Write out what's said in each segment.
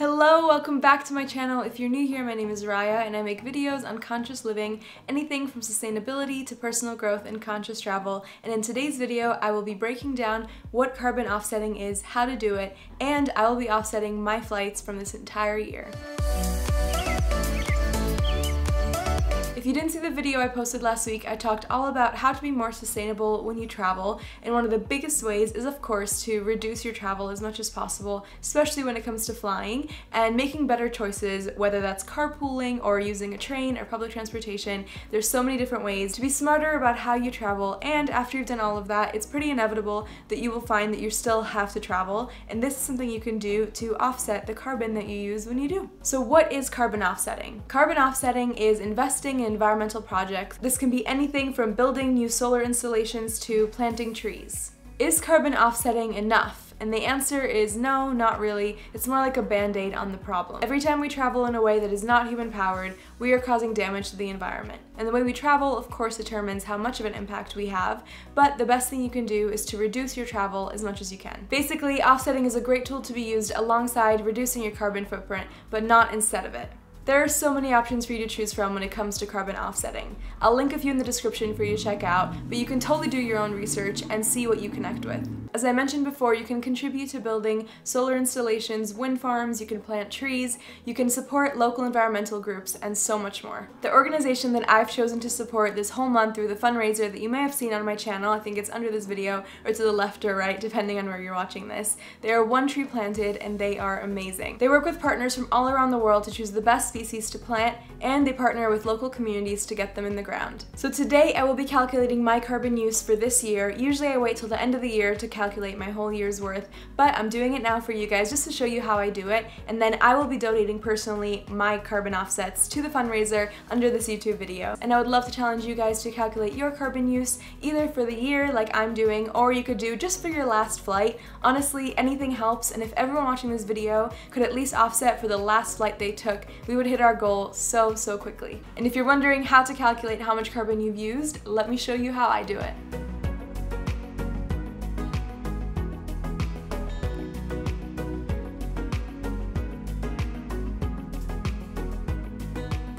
Hello, welcome back to my channel. If you're new here, my name is Raya and I make videos on conscious living, anything from sustainability to personal growth and conscious travel. And in today's video, I will be breaking down what carbon offsetting is, how to do it, and I will be offsetting my flights from this entire year. If you didn't see the video I posted last week, I talked all about how to be more sustainable when you travel, and one of the biggest ways is of course to reduce your travel as much as possible, especially when it comes to flying, and making better choices, whether that's carpooling or using a train or public transportation. There's so many different ways to be smarter about how you travel, and after you've done all of that, it's pretty inevitable that you will find that you still have to travel, and this is something you can do to offset the carbon that you use when you do. So what is carbon offsetting? Carbon offsetting is investing environmental projects. This can be anything from building new solar installations to planting trees. Is carbon offsetting enough? And the answer is no, not really. It's more like a band-aid on the problem. Every time we travel in a way that is not human powered, we are causing damage to the environment. And the way we travel, of course, determines how much of an impact we have, but the best thing you can do is to reduce your travel as much as you can. Basically, offsetting is a great tool to be used alongside reducing your carbon footprint, but not instead of it. There are so many options for you to choose from when it comes to carbon offsetting. I'll link a few in the description for you to check out, but you can totally do your own research and see what you connect with. As I mentioned before, you can contribute to building solar installations, wind farms, you can plant trees, you can support local environmental groups, and so much more. The organization that I've chosen to support this whole month through the fundraiser that you may have seen on my channel, I think it's under this video, or to the left or right, depending on where you're watching this, they are One Tree Planted, and they are amazing. They work with partners from all around the world to choose the best species to plant, and they partner with local communities to get them in the ground. So today I will be calculating my carbon use for this year. Usually I wait till the end of the year to calculate my whole year's worth, but I'm doing it now for you guys just to show you how I do it, and then I will be donating personally my carbon offsets to the fundraiser under this YouTube video. And I would love to challenge you guys to calculate your carbon use either for the year like I'm doing, or you could do just for your last flight. Honestly, anything helps, and if everyone watching this video could at least offset for the last flight they took, we would hit our goal so, so quickly. And if you're wondering how to calculate how much carbon you've used, let me show you how I do it.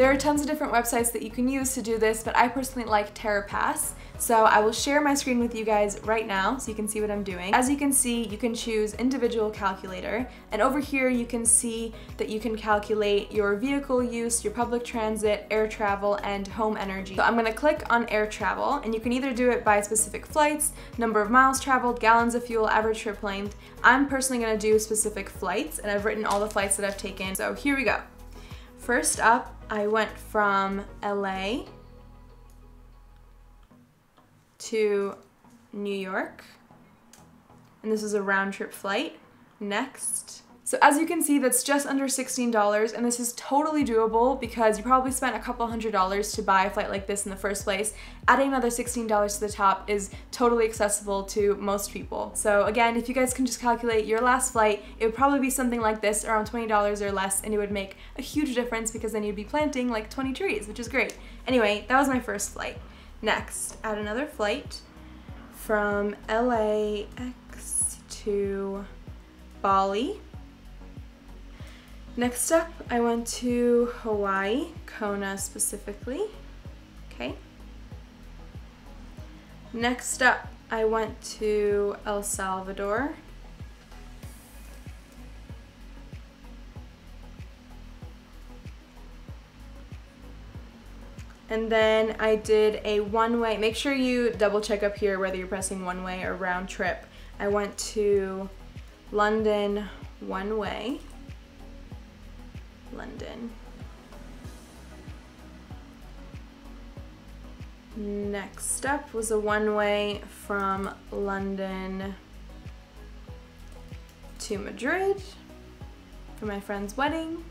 There are tons of different websites that you can use to do this, but I personally like TerraPass. So I will share my screen with you guys right now so you can see what I'm doing. As you can see, you can choose individual calculator. And over here, you can see that you can calculate your vehicle use, your public transit, air travel, and home energy. So I'm gonna click on air travel, and you can either do it by specific flights, number of miles traveled, gallons of fuel, average trip length. I'm personally gonna do specific flights, and I've written all the flights that I've taken. So here we go. First up, I went from LA to New York. And this is a round trip flight. Next. So as you can see, that's just under $16 and this is totally doable because you probably spent a couple hundred dollars to buy a flight like this in the first place. Adding another $16 to the top is totally accessible to most people. So again, if you guys can just calculate your last flight, it would probably be something like this, around $20 or less, and it would make a huge difference because then you'd be planting like 20 trees, which is great. Anyway, that was my first flight. Next, add another flight from LAX to Bali. Next up, I went to Hawaii, Kona specifically. Okay. Next up, I went to El Salvador. And then I did a one-way, make sure you double check up here whether you're pressing one-way or round trip. I went to London one-way, London. Next up was a one-way from London to Madrid for my friend's wedding.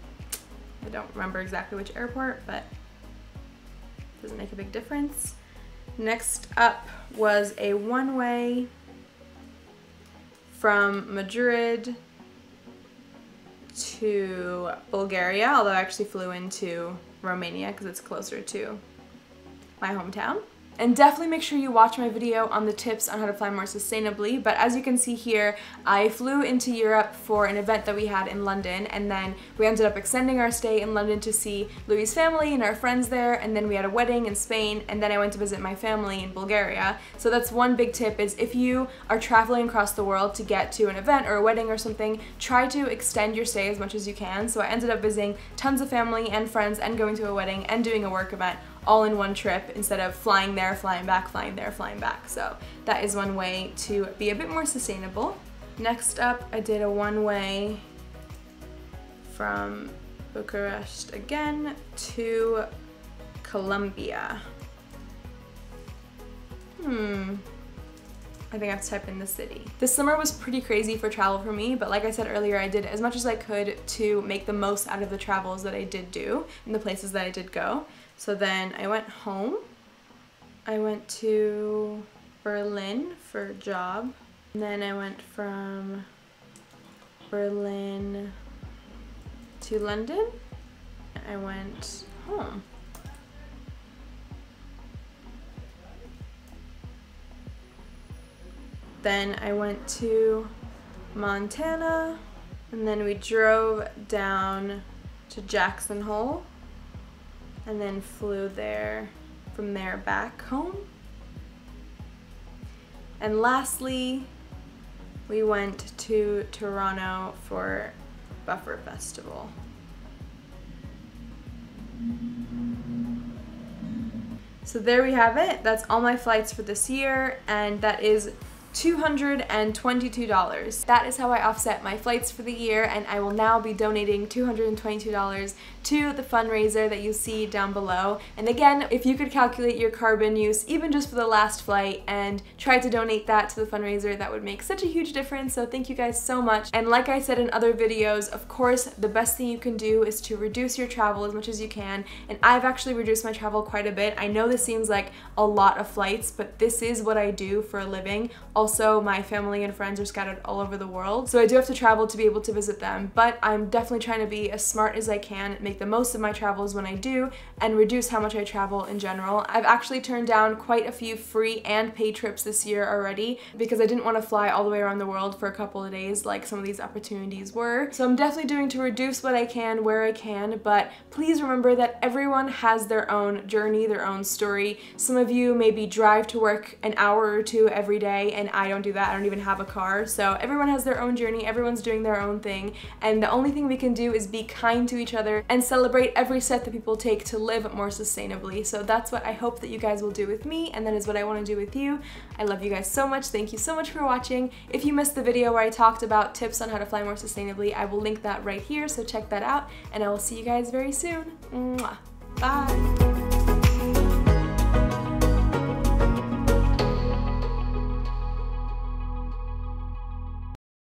I don't remember exactly which airport, but doesn't make a big difference. Next up was a one-way from Madrid to Bulgaria, although I actually flew into Romania because it's closer to my hometown. And definitely make sure you watch my video on the tips on how to fly more sustainably. But as you can see here, I flew into Europe for an event that we had in London and then we ended up extending our stay in London to see Louis' family and our friends there and then we had a wedding in Spain and then I went to visit my family in Bulgaria. So that's one big tip is if you are traveling across the world to get to an event or a wedding or something, try to extend your stay as much as you can. So I ended up visiting tons of family and friends and going to a wedding and doing a work event all in one trip instead of flying there, flying back, flying there, flying back. So that is one way to be a bit more sustainable. Next up, I did a one-way from Bucharest again to Colombia. Hmm. I think I have to type in the city. This summer was pretty crazy for travel for me, but like I said earlier, I did as much as I could to make the most out of the travels that I did do and the places that I did go. So then I went home. I went to Berlin for a job. And then I went from Berlin to London. I went home. Then I went to Montana and then we drove down to Jackson Hole and then flew there from there back home. And lastly, we went to Toronto for Buffer Festival. So there we have it. That's all my flights for this year and that is $222. That is how I offset my flights for the year and I will now be donating $222 to the fundraiser that you see down below. And again, if you could calculate your carbon use even just for the last flight and try to donate that to the fundraiser, that would make such a huge difference. So thank you guys so much. And like I said in other videos, of course, the best thing you can do is to reduce your travel as much as you can. And I've actually reduced my travel quite a bit. I know this seems like a lot of flights, but this is what I do for a living. Also, my family and friends are scattered all over the world, so I do have to travel to be able to visit them, but I'm definitely trying to be as smart as I can, make the most of my travels when I do, and reduce how much I travel in general. I've actually turned down quite a few free and paid trips this year already because I didn't want to fly all the way around the world for a couple of days like some of these opportunities were. So I'm definitely doing to reduce what I can where I can, but please remember that everyone has their own journey, their own story. Some of you maybe drive to work an hour or two every day I don't do that. I don't even have a car. So everyone has their own journey, everyone's doing their own thing, and the only thing we can do is be kind to each other and celebrate every step that people take to live more sustainably. So that's what I hope that you guys will do with me, and that is what I want to do with you. I love you guys so much. Thank you so much for watching. If you missed the video where I talked about tips on how to fly more sustainably, I will link that right here, so check that out, and I will see you guys very soon. Mwah. Bye!